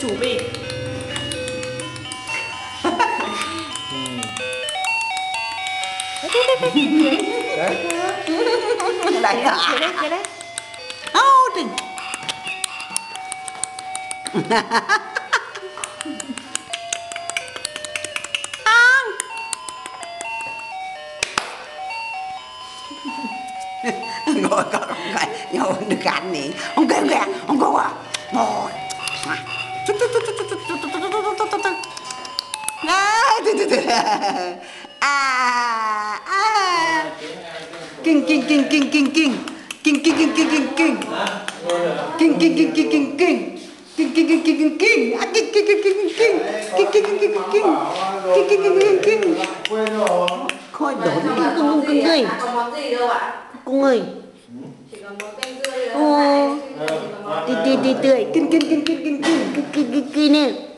chủ bị. Đấy đấy, cái đấy. Ô, trình Ăn. Ngồi con không phải Nhau được ăn nè. Ông kêu kìa Ông kêu à. Ngồi À À Kinh kinh kinh kinh kinh kinh Kinh kinh kinh kinh kinh kinh Kinh kinh kinh kinh kinh kinh Kinh kinh kinh kinh kinh kinh À kinh kinh kinh kinh kinh Kinh kinh kinh kinh kinh kinh Kinh kinh kinh kinh kinh Khôi đổ đi Cưng người chỉ có món canh dưa Ô Tươi tươi tươi tươi Kinh kinh kinh kinh kinh kinh Kinh kinh kinh kinh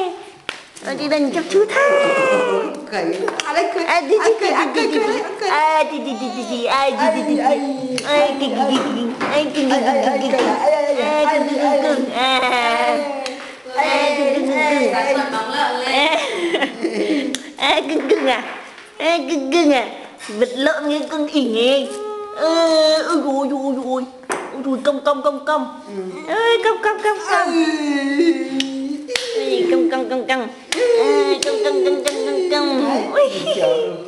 Ờ đi đây nhìn chăm chú thế Cười. À đấy cười. À đi đi đi À đi cười đi cười đi. cười. À đi đi đi đi đi. À đi đi đi đi. Ai kinh kinh kinh kinh. Ai kinh kinh kinh kinh. kinh À kinh kinh. kinh kinh À À kinh kinh kinh. kinh Đặt phần bóng lợn lên. À, à cưng cưng à. À cưng cưng à. Vật lợn nghe cưng ỉ nghe. Ơ ôi ôi ôi. Ôi ôi ôi công công công công ơi công công công công Ê, công công công công À, công công công công công công ui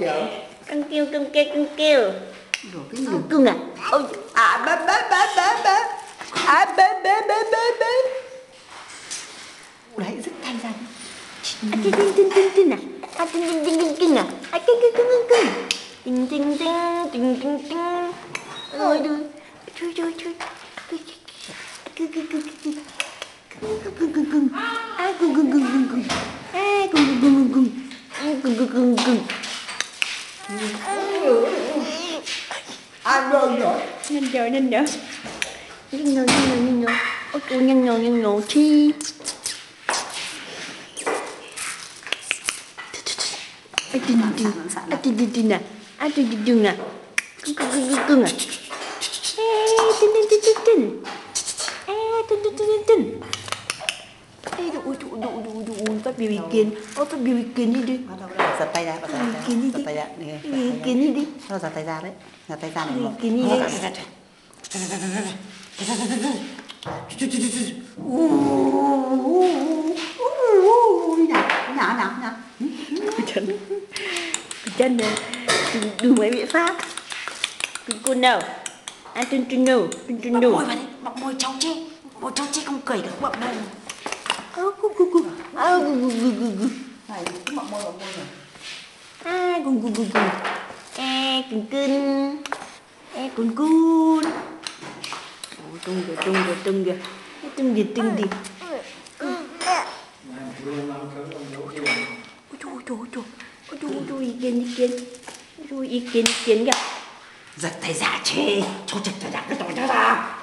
cưng kêu cưng kêu cưng kêu. Rồi cái cưng à? Ôi À bê bê bê bê bê À bê bê bê bê bê Đấy rất thanh ra. À tin tin tin tin tin à à tin tin tin tin tin à à cưng cưng cưng cưng cưng tin tin tin tin tin tin ôi đôi chui chui chui. Cưng cưng cưng cưng cưng cưng cưng. À cưng cưng cưng cưng. À cưng cưng cưng cưng. Cưng cưng cưng cưng 안녕요. 안녕, 안녕. 안녕, 안녕, 안녕. 어쩌 안녕, 안녕, 치. 아뚜두두, 아뚜두두나, 아뚜두두나, 끙끙끙끙끙아. 에이, 뜬뜬뜬뜬뜬. 에이, 뜬뜬뜬뜬뜬. Ê ôi ôi ôi ôi ôi phát biểu ý kiến ôi phát biểu ý kiến đi đi Bắt đầu giật tay ra bắt đầu ý đi giật đi tay ra giật ý tay ra. kiến đi đi Bắt đầu giật tay ra đấy Giật tay ra này ý kiến đi đi Nào nào nào nào chân chân này đủ mấy biện pháp cô nào ăn chân chân đâu chân chân Bọc đâu môi vào đây Bọc môi cháu chê Môi cháu chê không cười được bọc môi ơ cu cu cu ơ gu gu gu gu gu Này cứ mọc môi mọc môi này à gu gu gu gu e cưng cưng e cún cún tung kìa tung kìa tung kìa tung kìa tung kìa ôi trời ôi trời ôi trời ôi trời ôi trời ý kiến ý kiến ôi trời ý kiến ý kiến kìa Giật tay giả chê Cháu chật chật chật chật chật chật